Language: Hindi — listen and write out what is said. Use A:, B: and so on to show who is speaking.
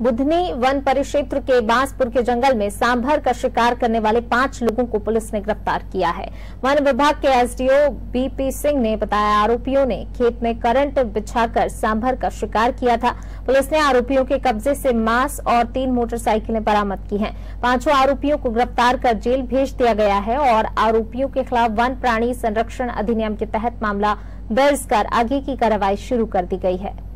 A: बुधनी वन परिक्षेत्र के बांसपुर के जंगल में सांभर का शिकार करने वाले पाँच लोगों को पुलिस ने गिरफ़्तार किया है। वन विभाग के एसडीओ बीपी सिंह ने बताया, आरोपियों ने खेत में करंट बिछाकर सांभर का शिकार किया था। पुलिस ने आरोपियों के कब्जे से मांस और तीन मोटरसाइकिलें बरामद की हैं। पाँचों आरोपियों को गिरफ़्तार कर जेल भेज दिया गया है और आरोपियों के खिलाफ वन प्राणी संरक्षण अधिनियम के तहत मामला दर्ज कर आगे की कार्रवाई शुरू कर दी गई है।